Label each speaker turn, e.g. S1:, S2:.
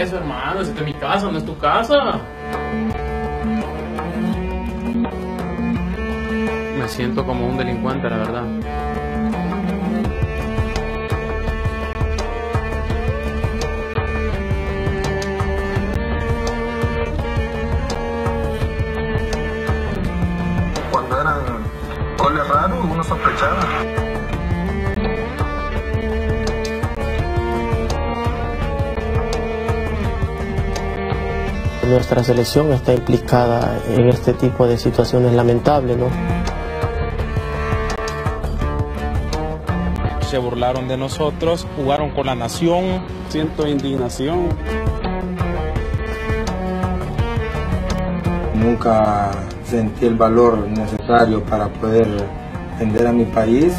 S1: eso, hermano. Esta es mi casa, no es tu casa. Me siento como un delincuente, la verdad.
S2: Cuando eran goles raros, uno sospechaba.
S3: Nuestra selección está implicada en este tipo de situaciones lamentables, ¿no?
S4: Se burlaron de nosotros, jugaron con la nación.
S5: Siento indignación.
S2: Nunca sentí el valor necesario para poder defender a mi país.